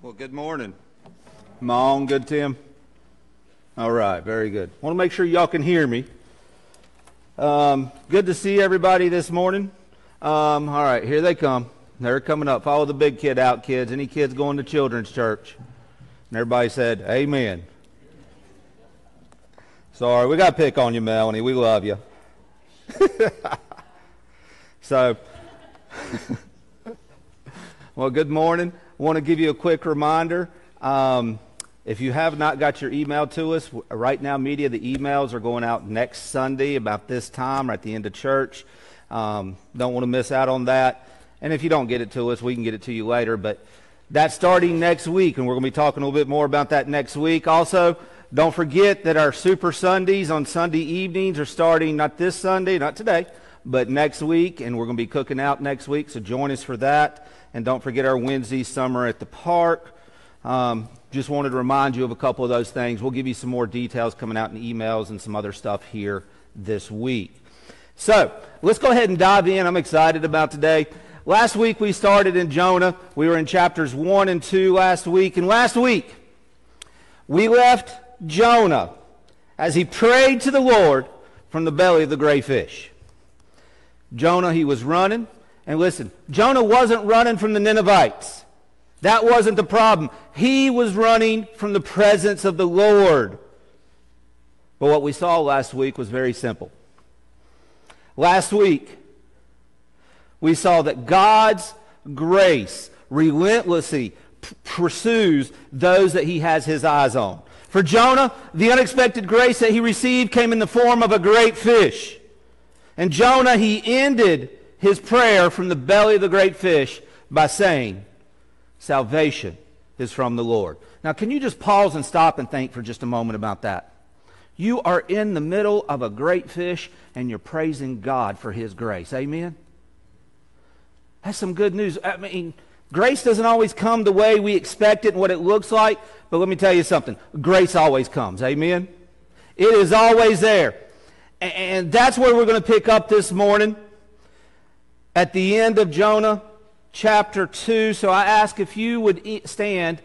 Well, good morning. Am I on good, Tim? All right, very good. want to make sure y'all can hear me. Um, good to see everybody this morning. Um, all right, here they come. They're coming up. Follow the big kid out, kids. Any kids going to children's church? And everybody said, Amen. Sorry, we got to pick on you, Melanie. We love you. so, well, good morning. I want to give you a quick reminder. Um, if you have not got your email to us, right now, media, the emails are going out next Sunday about this time, right at the end of church. Um, don't want to miss out on that. And if you don't get it to us, we can get it to you later. But that's starting next week, and we're going to be talking a little bit more about that next week. Also, don't forget that our Super Sundays on Sunday evenings are starting not this Sunday, not today, but next week, and we're going to be cooking out next week, so join us for that. And don't forget our Wednesday summer at the park. Um, just wanted to remind you of a couple of those things. We'll give you some more details coming out in emails and some other stuff here this week. So let's go ahead and dive in. I'm excited about today. Last week we started in Jonah. We were in chapters 1 and 2 last week. And last week we left Jonah as he prayed to the Lord from the belly of the great fish. Jonah, he was running. And listen, Jonah wasn't running from the Ninevites. That wasn't the problem. He was running from the presence of the Lord. But what we saw last week was very simple. Last week, we saw that God's grace relentlessly p- pursues those that he has his eyes on. For Jonah, the unexpected grace that he received came in the form of a great fish. And Jonah, he ended his prayer from the belly of the great fish by saying, Salvation is from the Lord. Now, can you just pause and stop and think for just a moment about that? You are in the middle of a great fish and you're praising God for his grace. Amen? That's some good news. I mean, grace doesn't always come the way we expect it and what it looks like, but let me tell you something. Grace always comes. Amen? It is always there. And that's where we're going to pick up this morning at the end of Jonah chapter 2. So I ask if you would stand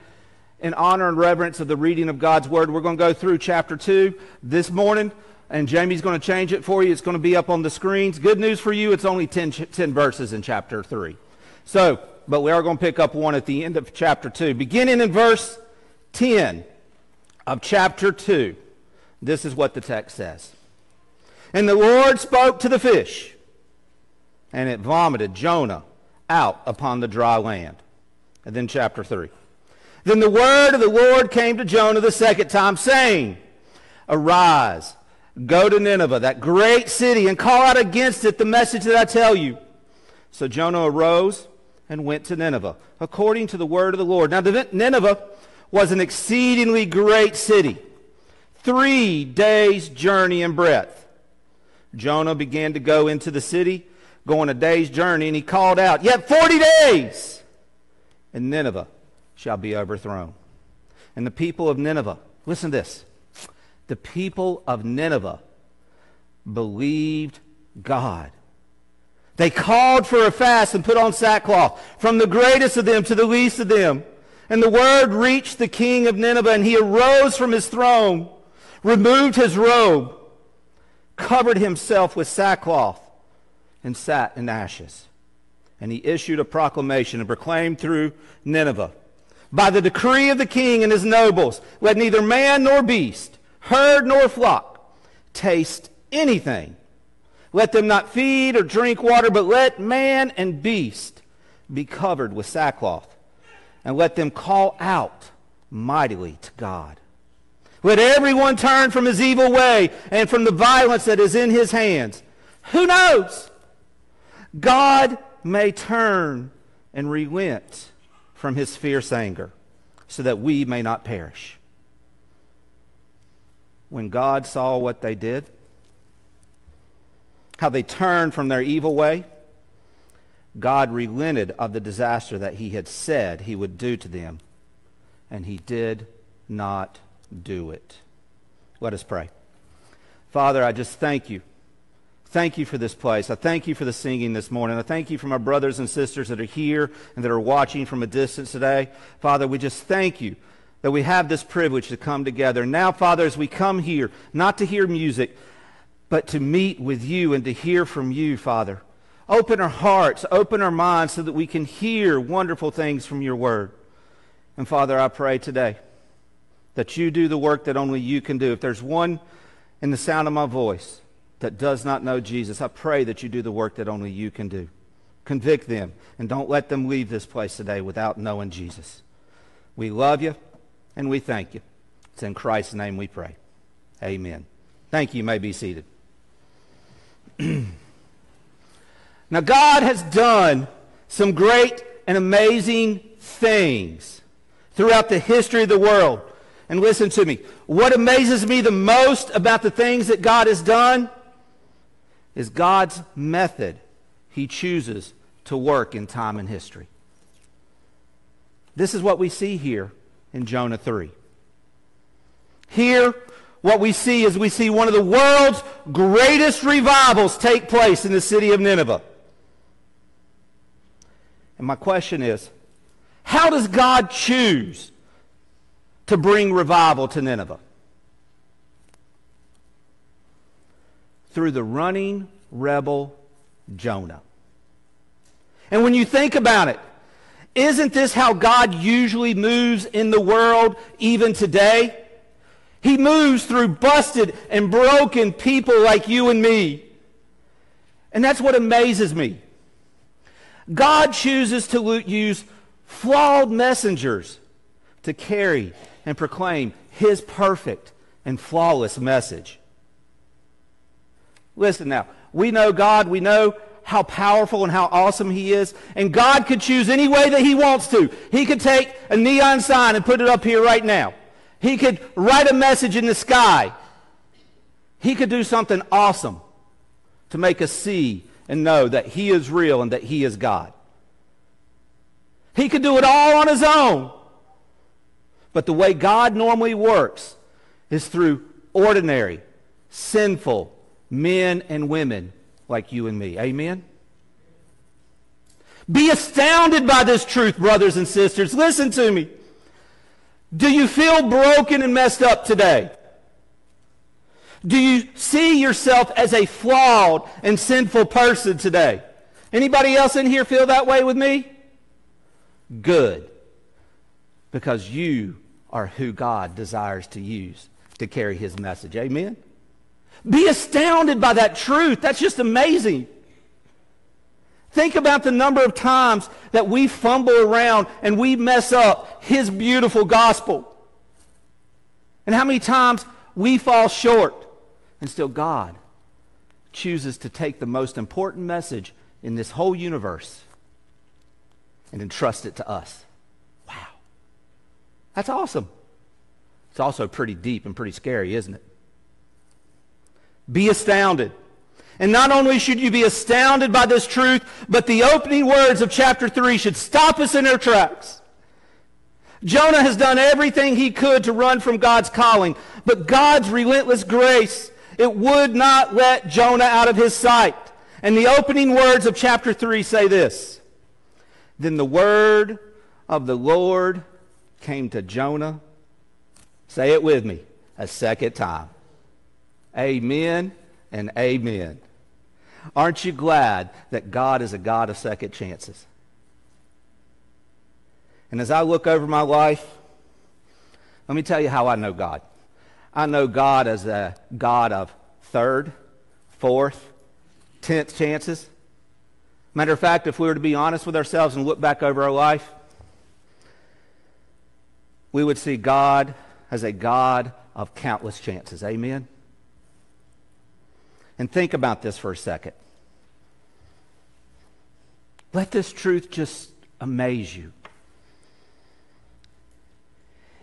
in honor and reverence of the reading of God's Word. We're going to go through chapter 2 this morning, and Jamie's going to change it for you. It's going to be up on the screens. Good news for you, it's only 10, 10 verses in chapter 3. So, but we are going to pick up one at the end of chapter 2. Beginning in verse 10 of chapter 2, this is what the text says. And the Lord spoke to the fish, and it vomited Jonah out upon the dry land. And then chapter 3. Then the word of the Lord came to Jonah the second time, saying, Arise, go to Nineveh, that great city, and call out against it the message that I tell you. So Jonah arose and went to Nineveh, according to the word of the Lord. Now, Nineveh was an exceedingly great city, three days' journey in breadth. Jonah began to go into the city, going a day's journey, and he called out, Yet 40 days, and Nineveh shall be overthrown. And the people of Nineveh, listen to this. The people of Nineveh believed God. They called for a fast and put on sackcloth, from the greatest of them to the least of them. And the word reached the king of Nineveh, and he arose from his throne, removed his robe, covered himself with sackcloth, and sat in ashes. And he issued a proclamation and proclaimed through Nineveh by the decree of the king and his nobles, let neither man nor beast, herd nor flock, taste anything. Let them not feed or drink water, but let man and beast be covered with sackcloth, and let them call out mightily to God. Let everyone turn from his evil way and from the violence that is in his hands. Who knows? God may turn and relent from his fierce anger so that we may not perish. When God saw what they did, how they turned from their evil way, God relented of the disaster that he had said he would do to them, and he did not do it. Let us pray. Father, I just thank you Thank you for this place. I thank you for the singing this morning. I thank you for my brothers and sisters that are here and that are watching from a distance today. Father, we just thank you that we have this privilege to come together. Now, Father, as we come here, not to hear music, but to meet with you and to hear from you, Father. Open our hearts, open our minds so that we can hear wonderful things from your word. And Father, I pray today that you do the work that only you can do. If there's one in the sound of my voice that does not know Jesus, I pray that you do the work that only you can do. Convict them and don't let them leave this place today without knowing Jesus. We love you and we thank you. It's in Christ's name we pray. Amen. Thank you. You may be seated. now, God has done some great and amazing things throughout the history of the world. And listen to me. What amazes me the most about the things that God has done is God's method he chooses to work in time and history. This is what we see here in Jonah 3. Here, what we see is we see one of the world's greatest revivals take place in the city of Nineveh. And my question is, how does God choose to bring revival to Nineveh? Through the running rebel Jonah. And when you think about it, isn't this how God usually moves in the world even today? He moves through busted and broken people like you and me. And that's what amazes me. God chooses to use flawed messengers to carry and proclaim his perfect and flawless message. Listen now, we know God, we know how powerful and how awesome he is. And God could choose any way that he wants to. He could take a neon sign and put it up here right now. He could write a message in the sky. He could do something awesome to make us see and know that he is real and that he is God. He could do it all on his own. But the way God normally works is through ordinary, sinful men and women like you and me. Amen? Be astounded by this truth, brothers and sisters. Listen to me. Do you feel broken and messed up today? Do you see yourself as a flawed and sinful person today? Anybody else in here feel that way with me? Good. Because you are who God desires to use to carry his message. Amen? Be astounded by that truth. That's just amazing. Think about the number of times that we fumble around and we mess up his beautiful gospel. And how many times we fall short. And still God chooses to take the most important message in this whole universe and entrust it to us. Wow. That's awesome. It's also pretty deep and pretty scary, isn't it? Be astounded. And not only should you be astounded by this truth, but the opening words of chapter 3 should stop us in our tracks. Jonah has done everything he could to run from God's calling, but God's relentless grace, it would not let Jonah out of his sight. And the opening words of chapter 3 say this. Then the word of the Lord came to Jonah. Say it with me a second time. Amen and amen. Aren't you glad that God is a God of second chances? And as I look over my life, let me tell you how I know God. I know God as a God of third, fourth, tenth chances. Matter of fact, if we were to be honest with ourselves and look back over our life, we would see God as a God of countless chances. Amen? And think about this for a second. Let this truth just amaze you.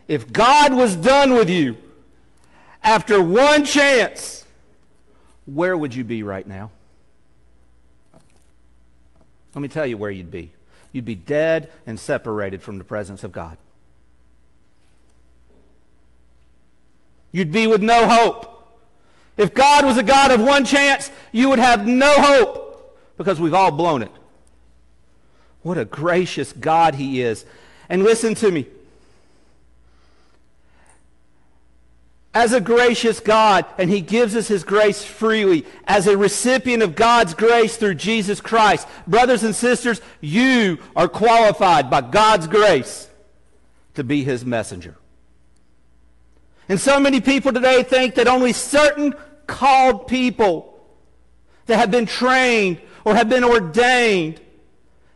If God was done with you after one chance, where would you be right now? Let me tell you where you'd be. You'd be dead and separated from the presence of God. You'd be with no hope. If God was a God of one chance, you would have no hope because we've all blown it. What a gracious God He is. And listen to me. As a gracious God, and He gives us His grace freely, as a recipient of God's grace through Jesus Christ, brothers and sisters, you are qualified by God's grace to be His messenger. And so many people today think that only certain called people that have been trained or have been ordained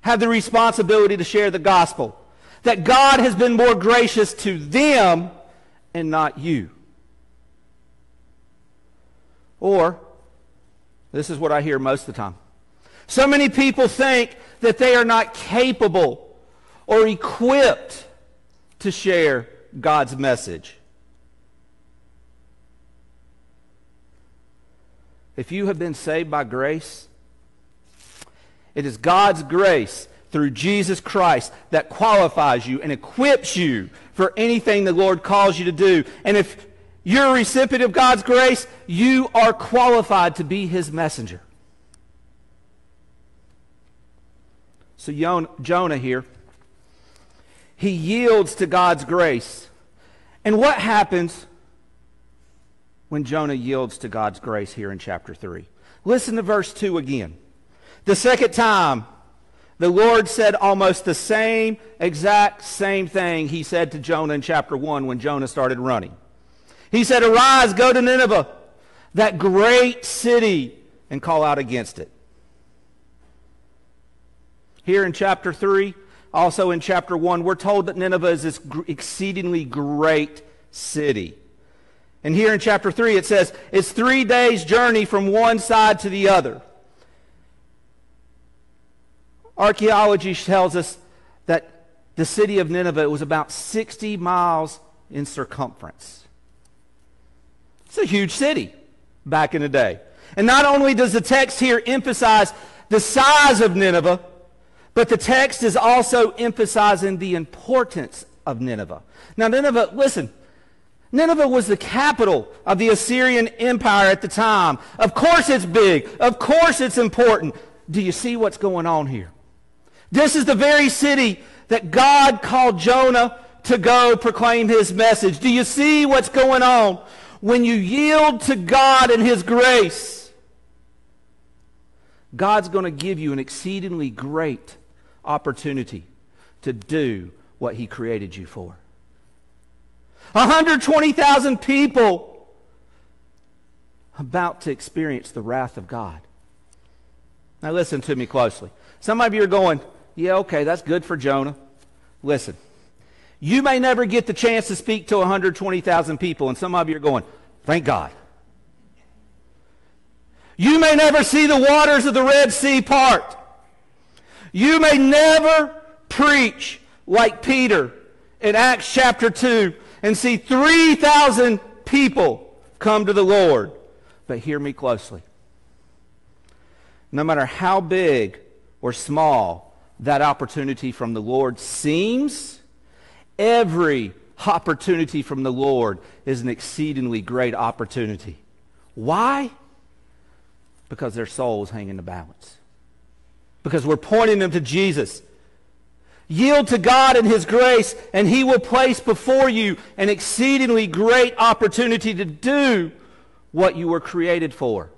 have the responsibility to share the gospel. That God has been more gracious to them and not you. Or, this is what I hear most of the time. So many people think that they are not capable or equipped to share God's message. If you have been saved by grace, it is God's grace through Jesus Christ that qualifies you and equips you for anything the Lord calls you to do. And if you're a recipient of God's grace, you are qualified to be his messenger. So Jonah here, he yields to God's grace. And what happens when Jonah yields to God's grace here in chapter 3. Listen to verse 2 again. The second time, the Lord said almost the same, exact same thing he said to Jonah in chapter 1 when Jonah started running. He said, Arise, go to Nineveh, that great city, and call out against it. Here in chapter 3, also in chapter 1, we're told that Nineveh is this exceedingly great city. And here in chapter 3 it says, it's three days' journey from one side to the other. Archaeology tells us that the city of Nineveh was about 60 miles in circumference. It's a huge city back in the day. And not only does the text here emphasize the size of Nineveh, but the text is also emphasizing the importance of Nineveh. Now, Nineveh, listen, Nineveh was the capital of the Assyrian Empire at the time. Of course it's big. Of course it's important. Do you see what's going on here? This is the very city that God called Jonah to go proclaim his message. Do you see what's going on? When you yield to God and his grace, God's going to give you an exceedingly great opportunity to do what he created you for. 120,000 people about to experience the wrath of God. Now, listen to me closely. Some of you are going, yeah, okay, that's good for Jonah. Listen, you may never get the chance to speak to 120,000 people, and some of you are going, thank God. You may never see the waters of the Red Sea part. You may never preach like Peter in Acts chapter 2 and see 3,000 people come to the Lord. But hear me closely. No matter how big or small that opportunity from the Lord seems, every opportunity from the Lord is an exceedingly great opportunity. Why? Because their souls hang in the balance. Because we're pointing them to Jesus. Yield to God and His grace, and He will place before you an exceedingly great opportunity to do what you were created for,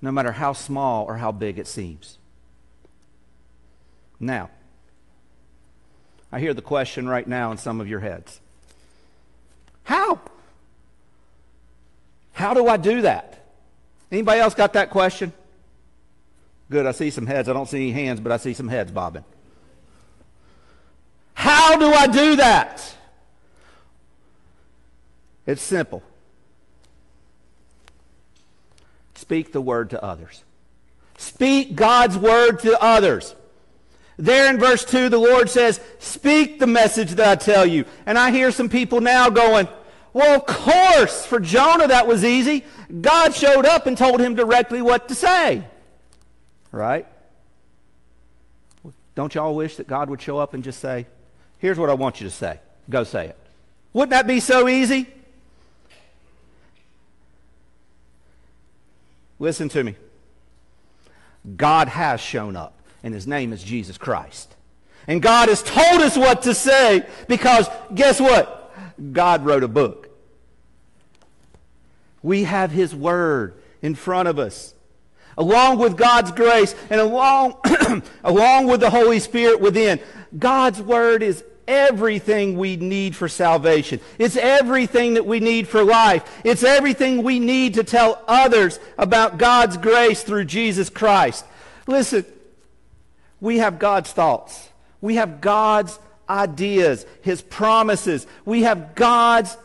no matter how small or how big it seems. Now, I hear the question right now in some of your heads. How? How do I do that? Anybody else got that question? Good, I see some heads. I don't see any hands, but I see some heads bobbing. How do I do that? It's simple. Speak the word to others. Speak God's word to others. There in verse 2, the Lord says, Speak the message that I tell you. And I hear some people now going, Well, of course, for Jonah that was easy. God showed up and told him directly what to say. Right? Don't y'all wish that God would show up and just say, Here's what I want you to say. Go say it. Wouldn't that be so easy? Listen to me. God has shown up, and his name is Jesus Christ. And God has told us what to say because guess what? God wrote a book. We have his word in front of us. Along with God's grace and along, along with the Holy Spirit within, God's word is everything we need for salvation. It's everything that we need for life. It's everything we need to tell others about God's grace through Jesus Christ. Listen, we have God's thoughts. We have God's ideas, His promises. We have God's,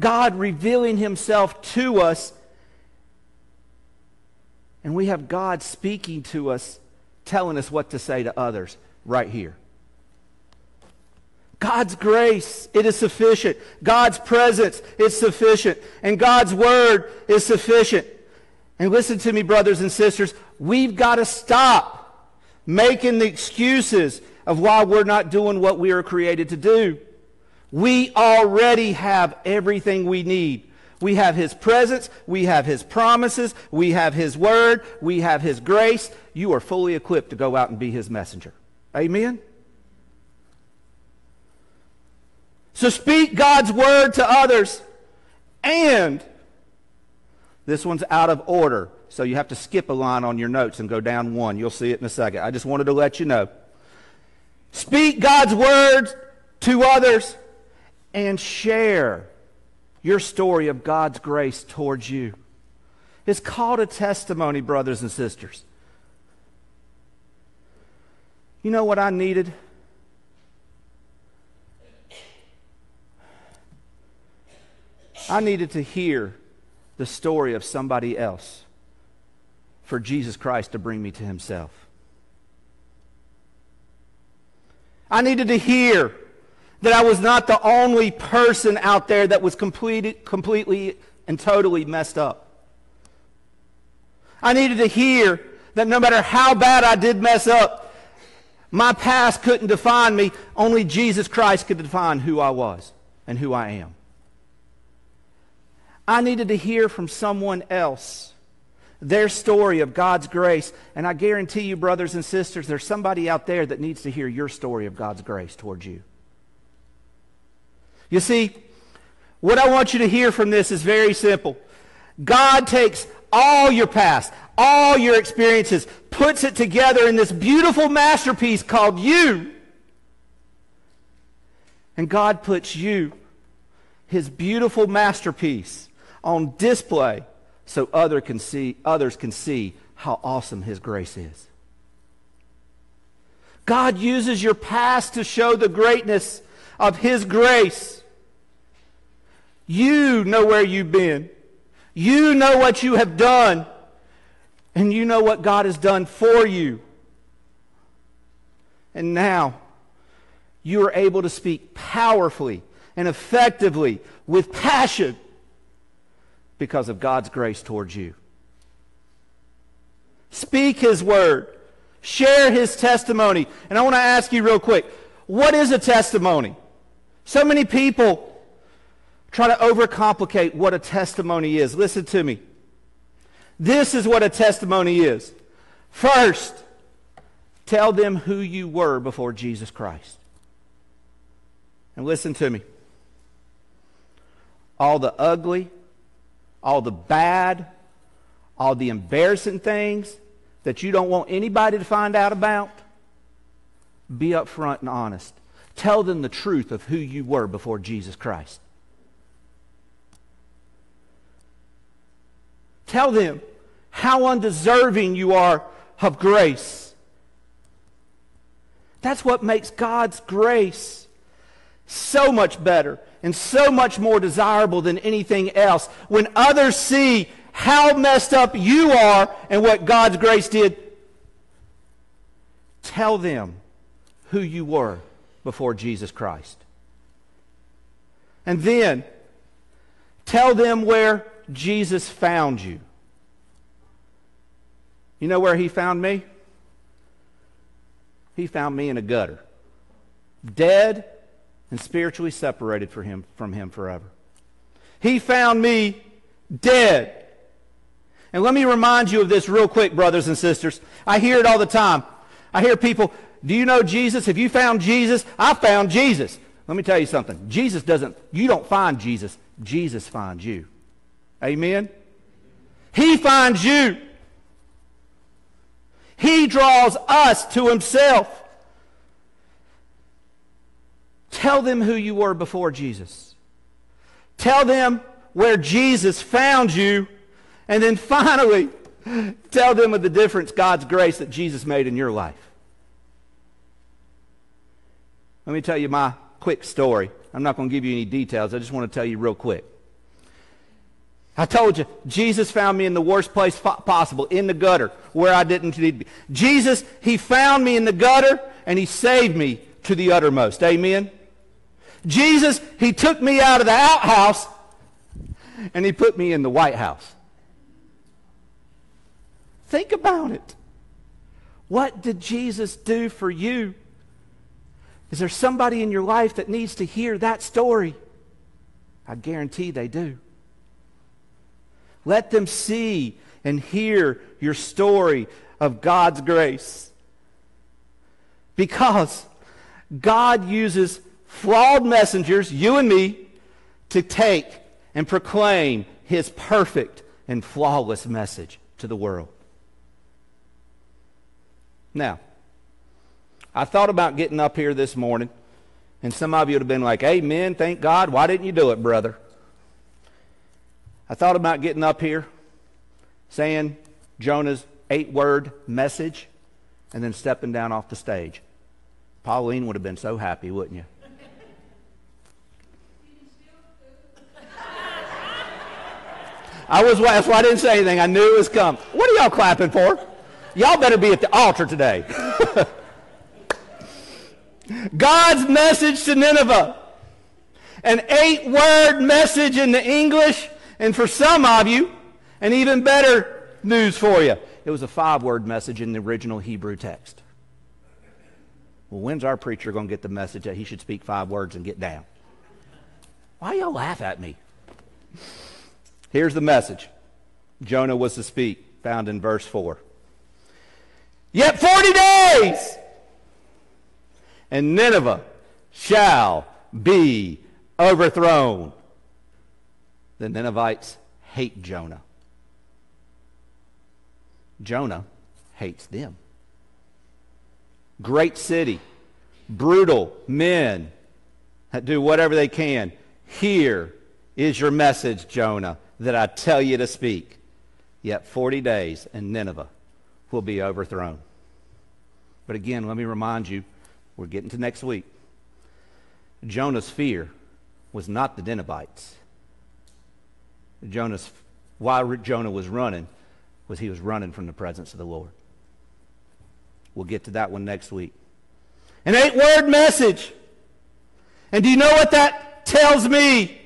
God revealing Himself to us. And we have God speaking to us, telling us what to say to others right here. God's grace, it is sufficient. God's presence is sufficient. And God's word is sufficient. And listen to me, brothers and sisters, we've got to stop making the excuses of why we're not doing what we are created to do. We already have everything we need. We have His presence. We have His promises. We have His word. We have His grace. You are fully equipped to go out and be His messenger. Amen? So speak God's word to others. And this one's out of order. So you have to skip a line on your notes and go down one. You'll see it in a second. I just wanted to let you know. Speak God's words to others and share your story of God's grace towards you. It's called a testimony, brothers and sisters. You know what I needed? I needed to hear the story of somebody else for Jesus Christ to bring me to himself. I needed to hear that I was not the only person out there that was completely, completely and totally messed up. I needed to hear that no matter how bad I did mess up, my past couldn't define me. Only Jesus Christ could define who I was and who I am. I needed to hear from someone else their story of God's grace. And I guarantee you, brothers and sisters, there's somebody out there that needs to hear your story of God's grace towards you. You see, what I want you to hear from this is very simple. God takes all your past, all your experiences, puts it together in this beautiful masterpiece called you. And God puts you, his beautiful masterpiece, on display so other can see, others can see how awesome his grace is. God uses your past to show the greatness of his grace. You know where you've been. You know what you have done. And you know what God has done for you. And now you are able to speak powerfully and effectively with passion because of God's grace towards you. Speak His word. Share His testimony. And I want to ask you real quick what is a testimony? So many people try to overcomplicate what a testimony is. Listen to me. This is what a testimony is. First, tell them who you were before Jesus Christ. And listen to me. All the ugly, all the bad, all the embarrassing things that you don't want anybody to find out about, be upfront and honest. Tell them the truth of who you were before Jesus Christ. Tell them how undeserving you are of grace. That's what makes God's grace so much better and so much more desirable than anything else. When others see how messed up you are and what God's grace did, tell them who you were before Jesus Christ. And then tell them where Jesus found you. You know where he found me? He found me in a gutter. Dead and spiritually separated him, from him forever. He found me dead. And let me remind you of this real quick, brothers and sisters. I hear it all the time. I hear people, do you know Jesus? Have you found Jesus? I found Jesus. Let me tell you something. Jesus doesn't, you don't find Jesus. Jesus finds you. Amen? He finds you. He draws us to himself. Tell them who you were before Jesus. Tell them where Jesus found you. And then finally, tell them of the difference God's grace that Jesus made in your life. Let me tell you my quick story. I'm not going to give you any details. I just want to tell you real quick. I told you, Jesus found me in the worst place possible, in the gutter, where I didn't need to be. Jesus, he found me in the gutter, and he saved me to the uttermost. Amen? Jesus, he took me out of the outhouse, and he put me in the White House. Think about it. What did Jesus do for you? Is there somebody in your life that needs to hear that story? I guarantee they do. Let them see and hear your story of God's grace. Because God uses flawed messengers, you and me, to take and proclaim his perfect and flawless message to the world. Now, I thought about getting up here this morning, and some of you would have been like, Amen, thank God. Why didn't you do it, brother? I thought about getting up here, saying Jonah's eight word message, and then stepping down off the stage. Pauline would have been so happy, wouldn't you? I was that's why I didn't say anything. I knew it was coming. What are y'all clapping for? Y'all better be at the altar today. God's message to Nineveh. An eight word message in the English and for some of you, an even better news for you. It was a five word message in the original Hebrew text. Well, when's our preacher going to get the message that he should speak five words and get down? Why y'all laugh at me? Here's the message Jonah was to speak, found in verse 4. Yet 40 days, and Nineveh shall be overthrown the Ninevites hate Jonah. Jonah hates them. Great city, brutal men that do whatever they can. Here is your message, Jonah, that I tell you to speak. Yet 40 days and Nineveh will be overthrown. But again, let me remind you, we're getting to next week. Jonah's fear was not the Ninevites. Jonah's, why Jonah was running was he was running from the presence of the Lord. We'll get to that one next week. An eight word message. And do you know what that tells me?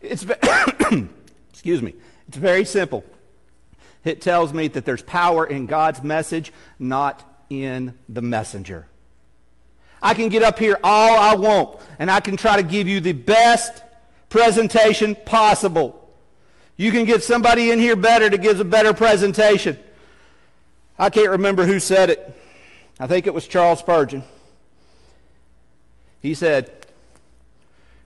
It's, excuse me. It's very simple. It tells me that there's power in God's message, not in the messenger. I can get up here all I want, and I can try to give you the best presentation possible. You can get somebody in here better to give a better presentation. I can't remember who said it. I think it was Charles Spurgeon. He said,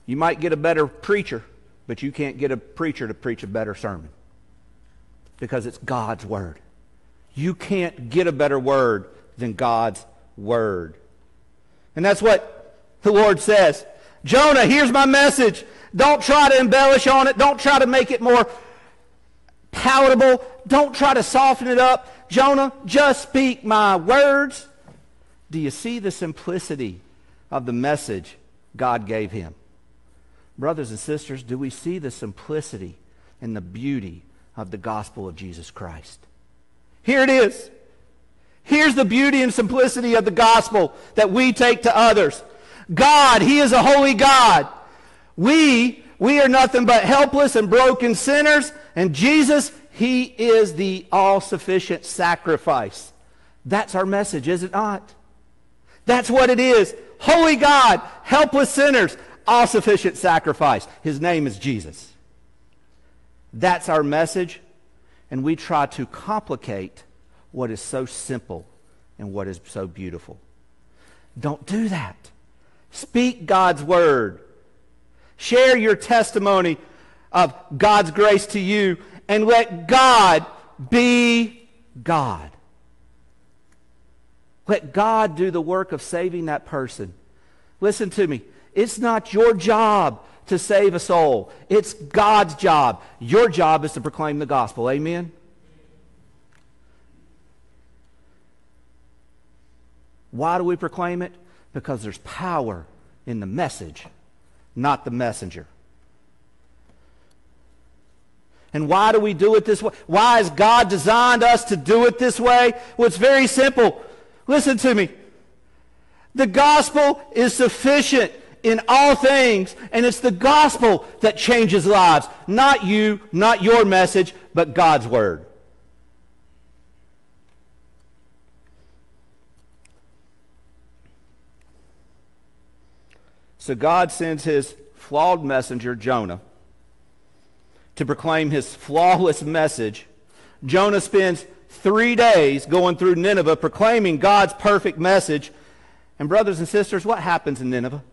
You might get a better preacher, but you can't get a preacher to preach a better sermon because it's God's word. You can't get a better word than God's word. And that's what the Lord says. Jonah, here's my message. Don't try to embellish on it. Don't try to make it more palatable. Don't try to soften it up. Jonah, just speak my words. Do you see the simplicity of the message God gave him? Brothers and sisters, do we see the simplicity and the beauty of the gospel of Jesus Christ? Here it is. Here's the beauty and simplicity of the gospel that we take to others. God, He is a holy God. We, we are nothing but helpless and broken sinners, and Jesus, He is the all-sufficient sacrifice. That's our message, is it not? That's what it is. Holy God, helpless sinners, all-sufficient sacrifice. His name is Jesus. That's our message, and we try to complicate what is so simple and what is so beautiful. Don't do that. Speak God's word. Share your testimony of God's grace to you and let God be God. Let God do the work of saving that person. Listen to me. It's not your job to save a soul. It's God's job. Your job is to proclaim the gospel. Amen? Why do we proclaim it? Because there's power in the message, not the messenger. And why do we do it this way? Why has God designed us to do it this way? Well, it's very simple. Listen to me. The gospel is sufficient in all things, and it's the gospel that changes lives. Not you, not your message, but God's word. So God sends his flawed messenger, Jonah, to proclaim his flawless message. Jonah spends three days going through Nineveh proclaiming God's perfect message. And, brothers and sisters, what happens in Nineveh?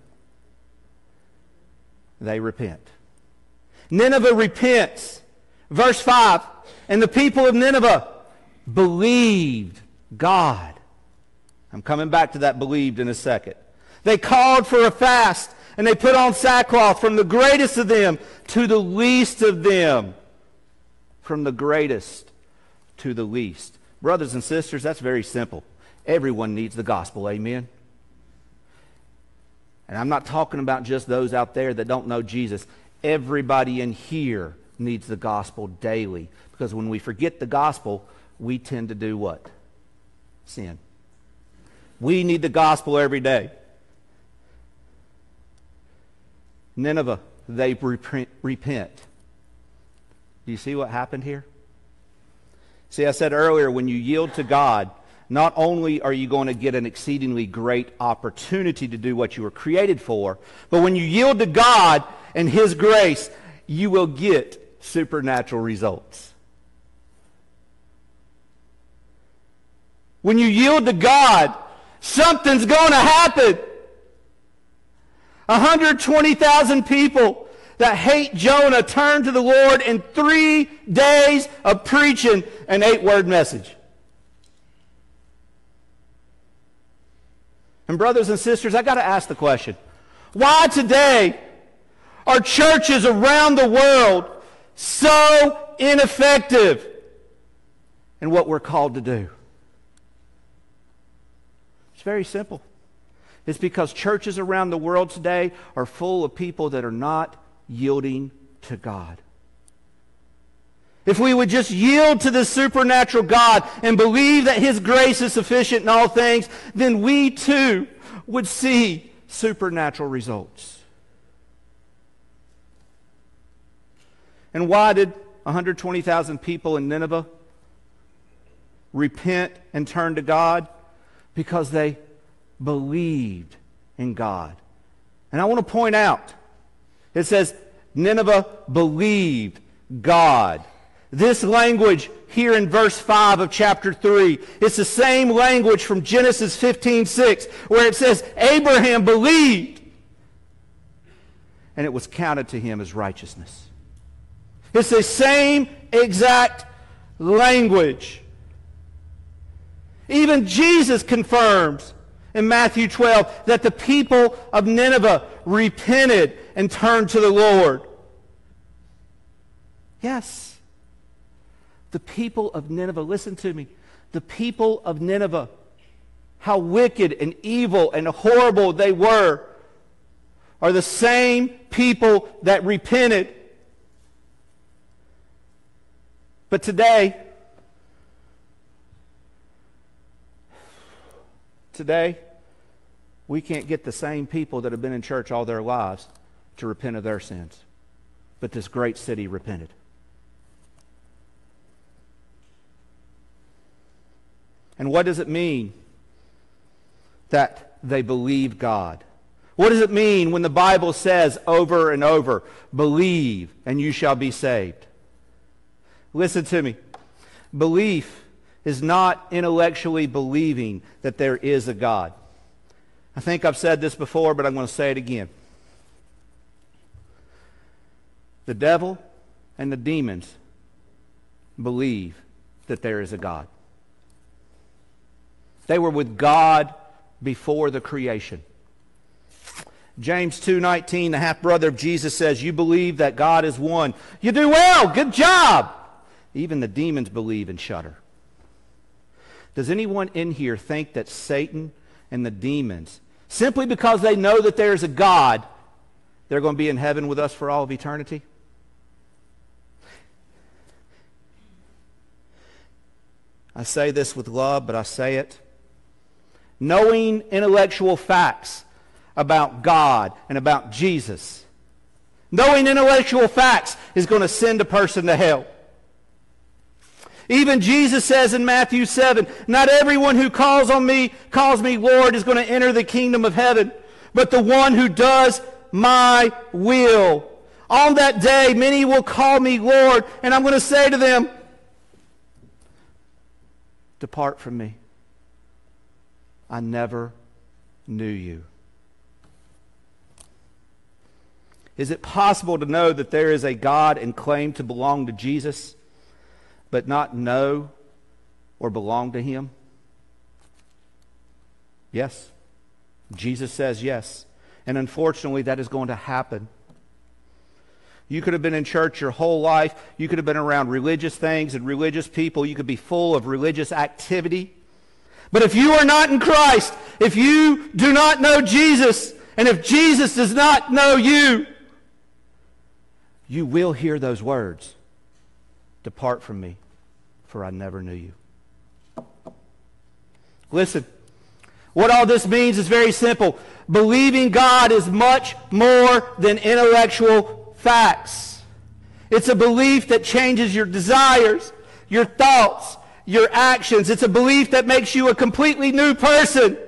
They repent. Nineveh repents. Verse 5 And the people of Nineveh believed God. I'm coming back to that believed in a second. They called for a fast, and they put on sackcloth from the greatest of them to the least of them. From the greatest to the least. Brothers and sisters, that's very simple. Everyone needs the gospel. Amen. And I'm not talking about just those out there that don't know Jesus. Everybody in here needs the gospel daily. Because when we forget the gospel, we tend to do what? Sin. We need the gospel every day. Nineveh, they repent. Do you see what happened here? See, I said earlier, when you yield to God, not only are you going to get an exceedingly great opportunity to do what you were created for, but when you yield to God and His grace, you will get supernatural results. When you yield to God, something's going to happen. 120,000 people that hate Jonah turned to the Lord in three days of preaching an eight word message. And, brothers and sisters, I got to ask the question why today are churches around the world so ineffective in what we're called to do? It's very simple. It's because churches around the world today are full of people that are not yielding to God. If we would just yield to the supernatural God and believe that His grace is sufficient in all things, then we too would see supernatural results. And why did 120,000 people in Nineveh repent and turn to God? Because they believed in God. And I want to point out, it says Nineveh believed God. This language here in verse 5 of chapter 3, it's the same language from Genesis 15, 6, where it says, Abraham believed, and it was counted to him as righteousness. It's the same exact language. Even Jesus confirms in Matthew 12 that the people of Nineveh repented and turned to the Lord. Yes. The people of Nineveh, listen to me. The people of Nineveh, how wicked and evil and horrible they were, are the same people that repented. But today, today, we can't get the same people that have been in church all their lives to repent of their sins. But this great city repented. And what does it mean that they believe God? What does it mean when the Bible says over and over, believe and you shall be saved? Listen to me. Belief is not intellectually believing that there is a God. I think I've said this before, but I'm going to say it again. The devil and the demons believe that there is a God. They were with God before the creation. James 2:19 the half brother of Jesus says you believe that God is one. You do well. Good job. Even the demons believe and shudder. Does anyone in here think that Satan and the demons simply because they know that there's a God they're going to be in heaven with us for all of eternity? I say this with love, but I say it. Knowing intellectual facts about God and about Jesus. Knowing intellectual facts is going to send a person to hell. Even Jesus says in Matthew 7, not everyone who calls on me, calls me Lord, is going to enter the kingdom of heaven, but the one who does my will. On that day, many will call me Lord, and I'm going to say to them, Depart from me. I never knew you. Is it possible to know that there is a God and claim to belong to Jesus, but not know or belong to him? Yes. Jesus says yes. And unfortunately, that is going to happen. You could have been in church your whole life. You could have been around religious things and religious people. You could be full of religious activity. But if you are not in Christ, if you do not know Jesus, and if Jesus does not know you, you will hear those words Depart from me, for I never knew you. Listen, what all this means is very simple. Believing God is much more than intellectual facts. It's a belief that changes your desires, your thoughts, your actions. It's a belief that makes you a completely new person.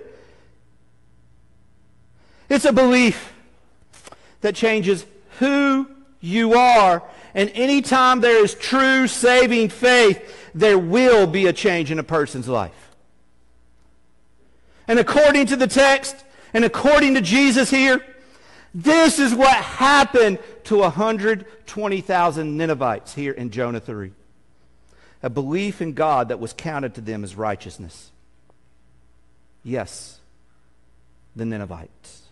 It's a belief that changes who you are. And anytime there is true saving faith, there will be a change in a person's life. And according to the text, and according to Jesus here, this is what happened to 120,000 Ninevites here in Jonah 3. A belief in God that was counted to them as righteousness. Yes, the Ninevites.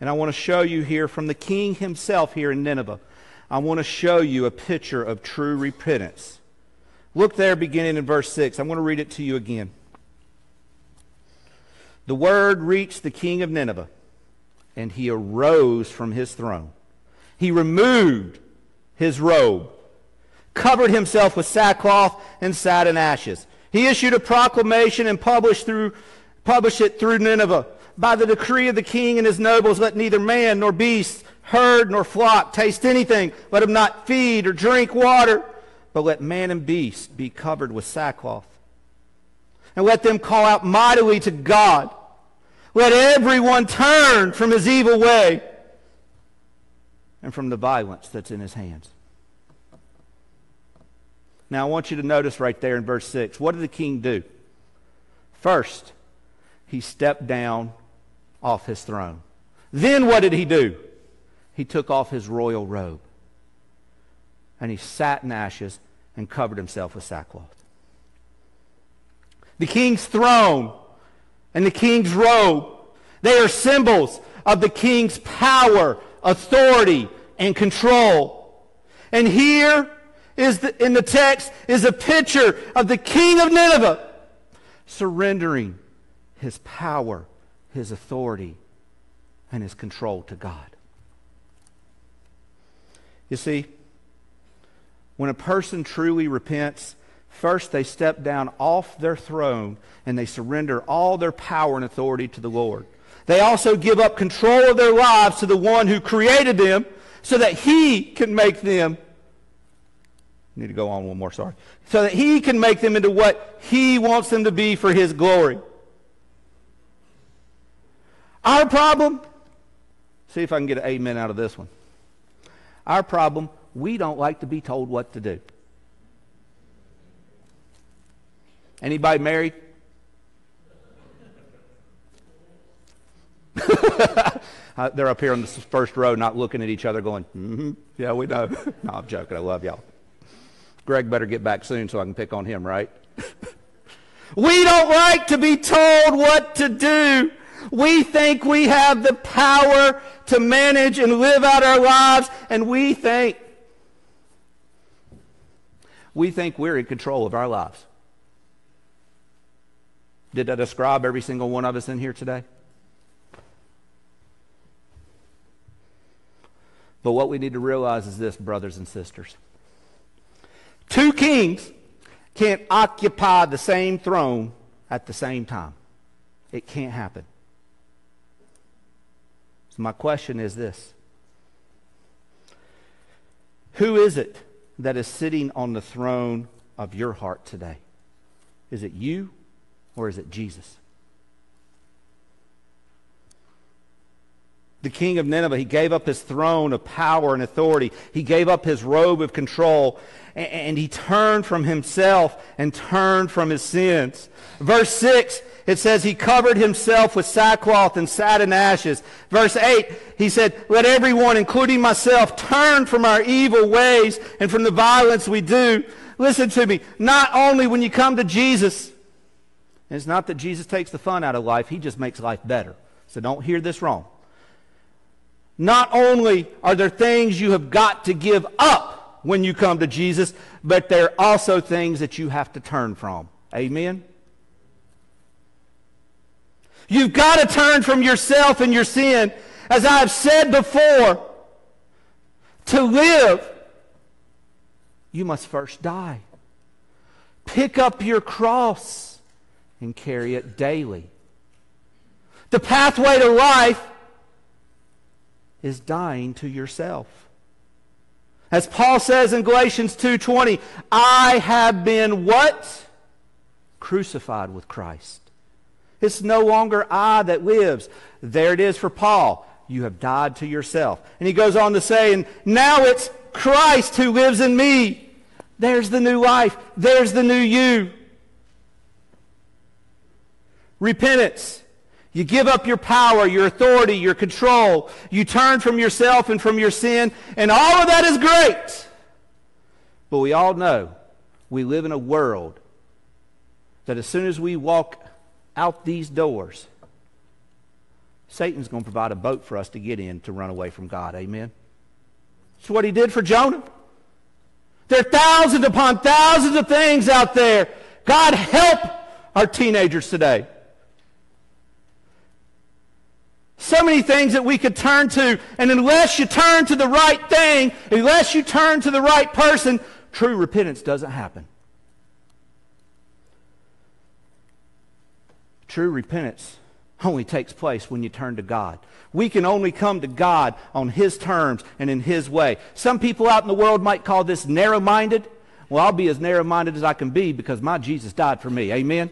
And I want to show you here from the king himself here in Nineveh. I want to show you a picture of true repentance. Look there beginning in verse 6. I'm going to read it to you again. The word reached the king of Nineveh, and he arose from his throne. He removed his robe, covered himself with sackcloth, and sat in ashes. He issued a proclamation and published, through, published it through Nineveh by the decree of the king and his nobles, let neither man nor beast, herd nor flock taste anything. Let them not feed or drink water, but let man and beast be covered with sackcloth. And let them call out mightily to God. Let everyone turn from his evil way and from the violence that's in his hands. Now, I want you to notice right there in verse 6 what did the king do? First, he stepped down off his throne. Then what did he do? He took off his royal robe and he sat in ashes and covered himself with sackcloth. The king's throne and the king's robe, they are symbols of the king's power, authority, and control. And here is the, in the text is a picture of the king of Nineveh surrendering his power his authority and his control to God. You see, when a person truly repents, first they step down off their throne and they surrender all their power and authority to the Lord. They also give up control of their lives to the one who created them so that he can make them need to go on one more, sorry. So that he can make them into what he wants them to be for his glory. Our problem, see if I can get an amen out of this one. Our problem, we don't like to be told what to do. Anybody married? Uh, they're up here on the first row, not looking at each other, going, mm-hmm, "Yeah, we know." no, I'm joking. I love y'all. Greg better get back soon so I can pick on him, right? we don't like to be told what to do. We think we have the power to manage and live out our lives, and we think we think we're in control of our lives. Did I describe every single one of us in here today? But what we need to realize is this, brothers and sisters. Two kings can't occupy the same throne at the same time. It can't happen. So, my question is this Who is it that is sitting on the throne of your heart today? Is it you or is it Jesus? The king of Nineveh. He gave up his throne of power and authority. He gave up his robe of control. And he turned from himself and turned from his sins. Verse 6, it says he covered himself with sackcloth and sat in ashes. Verse 8, he said, let everyone, including myself, turn from our evil ways and from the violence we do. Listen to me. Not only when you come to Jesus, it's not that Jesus takes the fun out of life, he just makes life better. So don't hear this wrong. Not only are there things you have got to give up when you come to Jesus, but there are also things that you have to turn from. Amen? You've got to turn from yourself and your sin. As I've said before, to live, you must first die. Pick up your cross and carry it daily. The pathway to life is dying to yourself. As Paul says in Galatians 2:20, I have been what? Crucified with Christ. It's no longer I that lives. There it is for Paul. You have died to yourself. And he goes on to say, and now it's Christ who lives in me. There's the new life. There's the new you. Repentance you give up your power, your authority, your control. You turn from yourself and from your sin, and all of that is great. But we all know we live in a world that as soon as we walk out these doors, Satan's going to provide a boat for us to get in to run away from God. Amen? That's what he did for Jonah. There are thousands upon thousands of things out there. God help our teenagers today. So many things that we could turn to. And unless you turn to the right thing, unless you turn to the right person, true repentance doesn't happen. True repentance only takes place when you turn to God. We can only come to God on His terms and in His way. Some people out in the world might call this narrow minded. Well, I'll be as narrow minded as I can be because my Jesus died for me. Amen?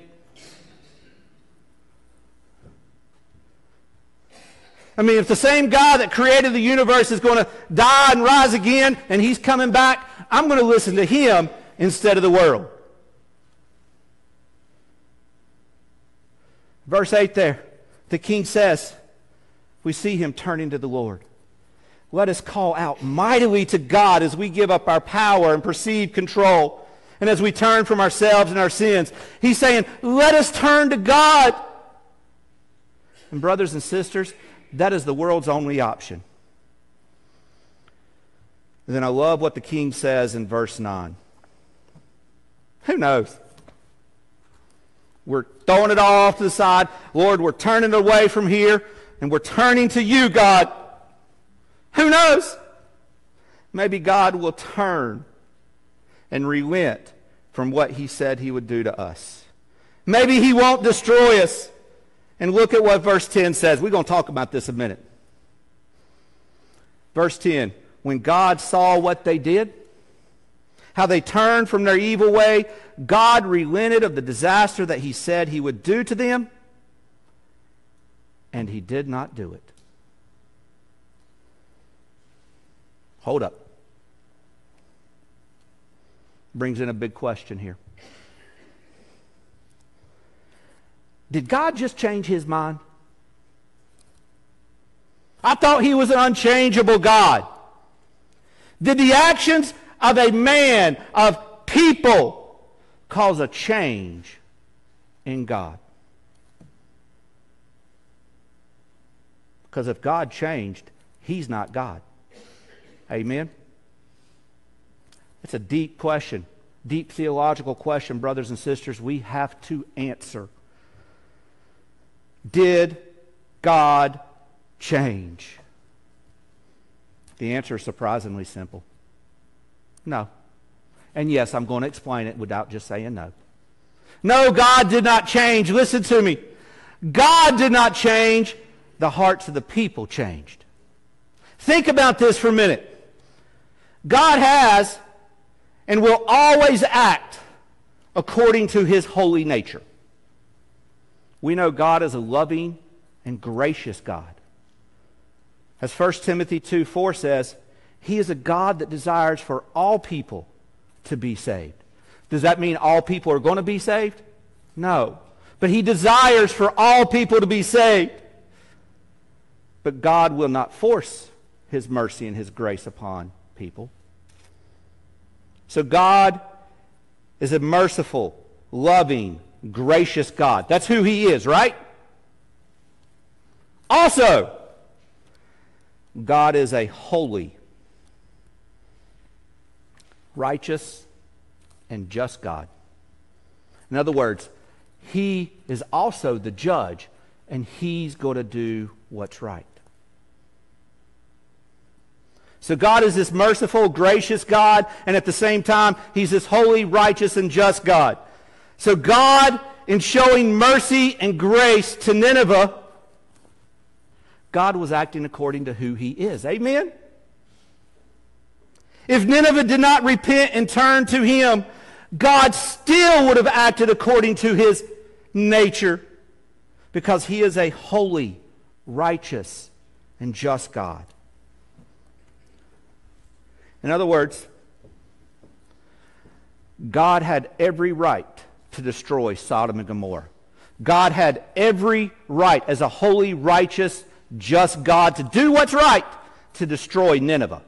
I mean, if the same God that created the universe is going to die and rise again and he's coming back, I'm going to listen to him instead of the world. Verse 8 there, the king says, we see him turning to the Lord. Let us call out mightily to God as we give up our power and perceive control. And as we turn from ourselves and our sins, he's saying, let us turn to God. And brothers and sisters, that is the world's only option. And then I love what the king says in verse 9. Who knows? We're throwing it all off to the side. Lord, we're turning away from here and we're turning to you, God. Who knows? Maybe God will turn and relent from what he said he would do to us. Maybe he won't destroy us. And look at what verse 10 says. We're going to talk about this a minute. Verse 10 When God saw what they did, how they turned from their evil way, God relented of the disaster that he said he would do to them, and he did not do it. Hold up. Brings in a big question here. Did God just change his mind? I thought he was an unchangeable God. Did the actions of a man, of people, cause a change in God? Because if God changed, he's not God. Amen? It's a deep question, deep theological question, brothers and sisters, we have to answer. Did God change? The answer is surprisingly simple no. And yes, I'm going to explain it without just saying no. No, God did not change. Listen to me. God did not change. The hearts of the people changed. Think about this for a minute. God has and will always act according to his holy nature. We know God is a loving and gracious God. As 1 Timothy 2 4 says, He is a God that desires for all people to be saved. Does that mean all people are going to be saved? No. But He desires for all people to be saved. But God will not force His mercy and His grace upon people. So God is a merciful, loving, gracious God. That's who He is, right? Also, God is a holy, righteous, and just God. In other words, He is also the judge, and He's going to do what's right. So God is this merciful, gracious God, and at the same time, He's this holy, righteous, and just God. So God, in showing mercy and grace to Nineveh, God was acting according to who He is. Amen? If Nineveh did not repent and turn to Him, God still would have acted according to His nature because He is a holy, righteous, and just God. In other words, God had every right to destroy Sodom and Gomorrah. God had every right as a holy, righteous, just God to do what's right to destroy Nineveh.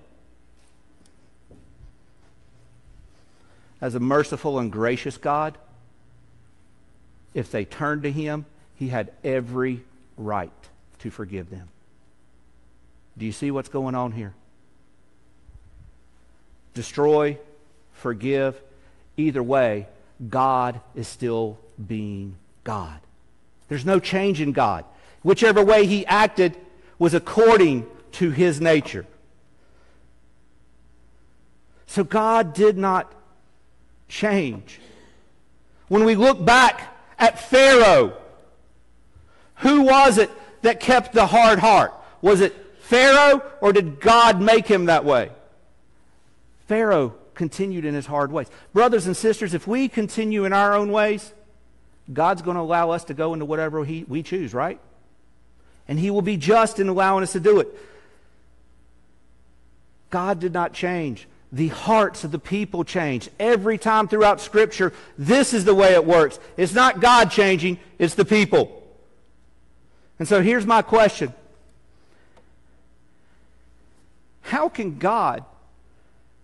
As a merciful and gracious God, if they turned to him, he had every right to forgive them. Do you see what's going on here? destroy, forgive. Either way, God is still being God. There's no change in God. Whichever way he acted was according to his nature. So God did not change. When we look back at Pharaoh, who was it that kept the hard heart? Was it Pharaoh or did God make him that way? Pharaoh continued in his hard ways. Brothers and sisters, if we continue in our own ways, God's going to allow us to go into whatever he, we choose, right? And he will be just in allowing us to do it. God did not change. The hearts of the people changed. Every time throughout Scripture, this is the way it works. It's not God changing, it's the people. And so here's my question How can God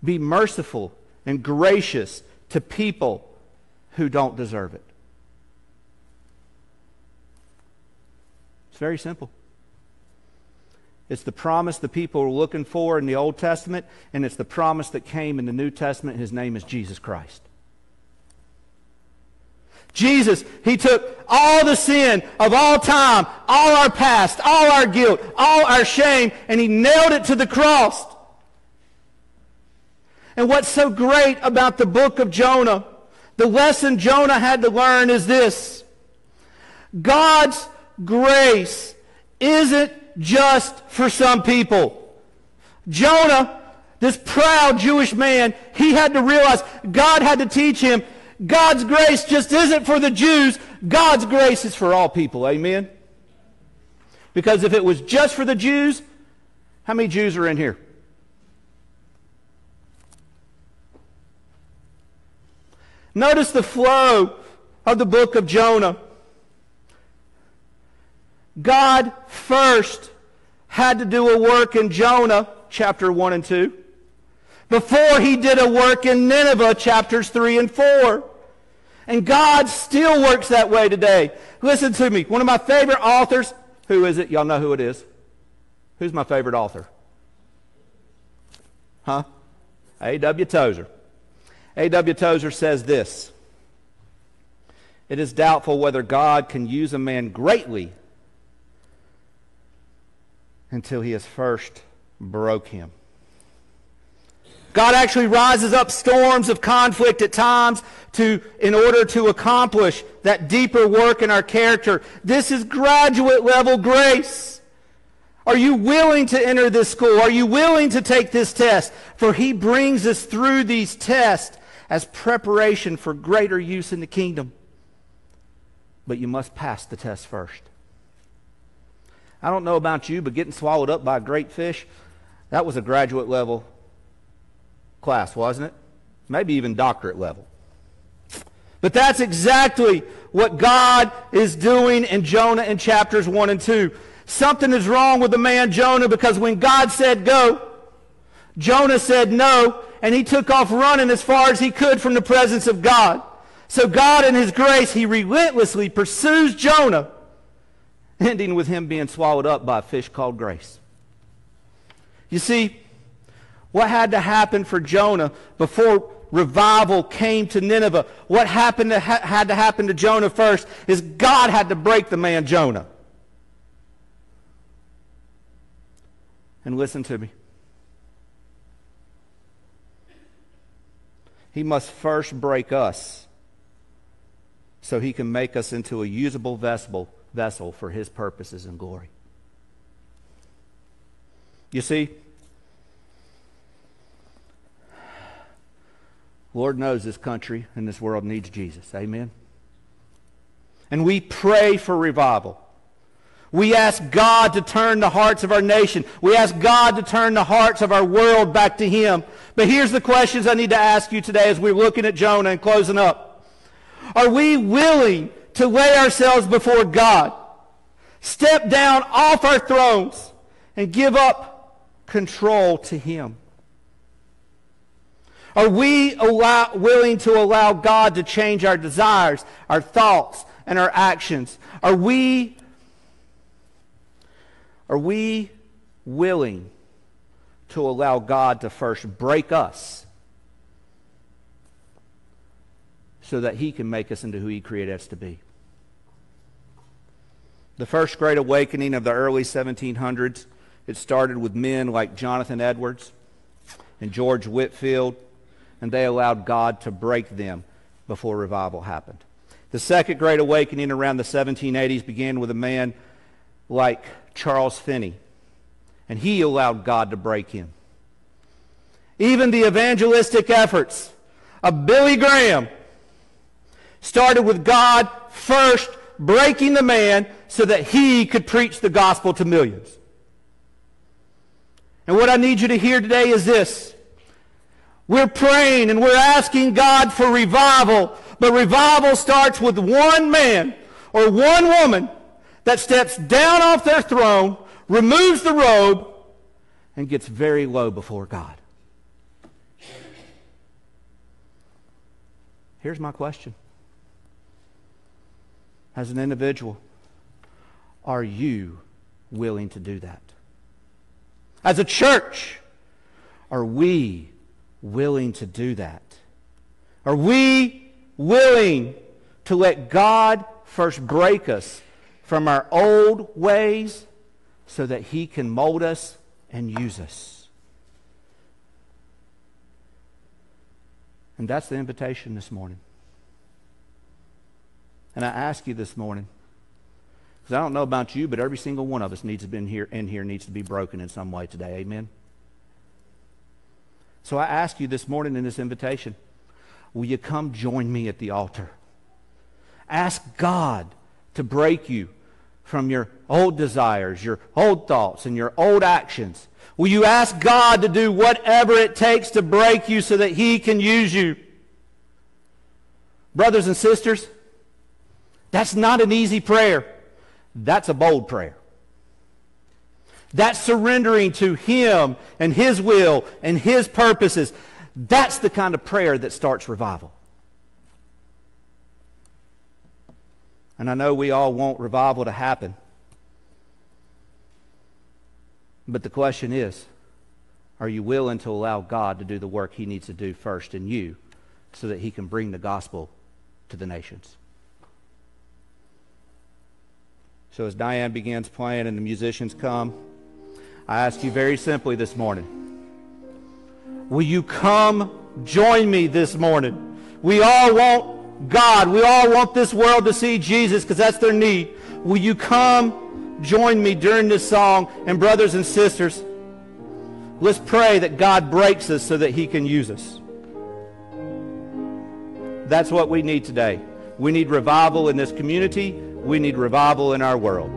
be merciful and gracious to people who don't deserve it. It's very simple. It's the promise the people were looking for in the Old Testament, and it's the promise that came in the New Testament. His name is Jesus Christ. Jesus, He took all the sin of all time, all our past, all our guilt, all our shame, and He nailed it to the cross. And what's so great about the book of Jonah, the lesson Jonah had to learn is this. God's grace isn't just for some people. Jonah, this proud Jewish man, he had to realize God had to teach him God's grace just isn't for the Jews. God's grace is for all people. Amen? Because if it was just for the Jews, how many Jews are in here? Notice the flow of the book of Jonah. God first had to do a work in Jonah, chapter 1 and 2, before he did a work in Nineveh, chapters 3 and 4. And God still works that way today. Listen to me. One of my favorite authors, who is it? Y'all know who it is. Who's my favorite author? Huh? A.W. Tozer. A.W. Tozer says this It is doubtful whether God can use a man greatly until he has first broke him. God actually rises up storms of conflict at times to, in order to accomplish that deeper work in our character. This is graduate level grace. Are you willing to enter this school? Are you willing to take this test? For he brings us through these tests as preparation for greater use in the kingdom. But you must pass the test first. I don't know about you, but getting swallowed up by a great fish, that was a graduate level class, wasn't it? Maybe even doctorate level. But that's exactly what God is doing in Jonah in chapters 1 and 2. Something is wrong with the man Jonah because when God said go, Jonah said no, and he took off running as far as he could from the presence of God. So God in his grace, he relentlessly pursues Jonah, ending with him being swallowed up by a fish called grace. You see, what had to happen for Jonah before revival came to Nineveh? What happened to ha- had to happen to Jonah first is God had to break the man Jonah. And listen to me. He must first break us so he can make us into a usable vessel, vessel for his purposes and glory. You see, Lord knows this country and this world needs Jesus. Amen. And we pray for revival. We ask God to turn the hearts of our nation. We ask God to turn the hearts of our world back to Him. But here's the questions I need to ask you today as we're looking at Jonah and closing up. Are we willing to lay ourselves before God, step down off our thrones, and give up control to Him? Are we allow, willing to allow God to change our desires, our thoughts, and our actions? Are we are we willing to allow God to first break us so that he can make us into who he created us to be? The first great awakening of the early 1700s, it started with men like Jonathan Edwards and George Whitefield, and they allowed God to break them before revival happened. The second great awakening around the 1780s began with a man like Charles Finney, and he allowed God to break him. Even the evangelistic efforts of Billy Graham started with God first breaking the man so that he could preach the gospel to millions. And what I need you to hear today is this. We're praying and we're asking God for revival, but revival starts with one man or one woman that steps down off their throne, removes the robe, and gets very low before God. Here's my question. As an individual, are you willing to do that? As a church, are we willing to do that? Are we willing to let God first break us from our old ways so that he can mold us and use us. And that's the invitation this morning. And I ask you this morning, because I don't know about you, but every single one of us needs to be in here, in here needs to be broken in some way today. Amen? So I ask you this morning in this invitation, will you come join me at the altar? Ask God to break you from your old desires, your old thoughts, and your old actions? Will you ask God to do whatever it takes to break you so that He can use you? Brothers and sisters, that's not an easy prayer. That's a bold prayer. That's surrendering to Him and His will and His purposes. That's the kind of prayer that starts revival. And I know we all want revival to happen. But the question is, are you willing to allow God to do the work he needs to do first in you so that he can bring the gospel to the nations? So as Diane begins playing and the musicians come, I ask you very simply this morning, will you come join me this morning? We all want God. We all want this world to see Jesus because that's their need. Will you come join me during this song? And brothers and sisters, let's pray that God breaks us so that he can use us. That's what we need today. We need revival in this community. We need revival in our world.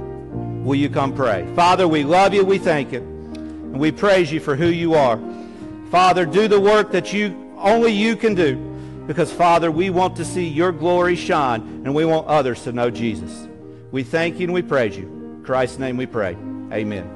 Will you come pray? Father, we love you. We thank you. And we praise you for who you are. Father, do the work that you only you can do. Because, Father, we want to see your glory shine, and we want others to know Jesus. We thank you and we praise you. In Christ's name we pray. Amen.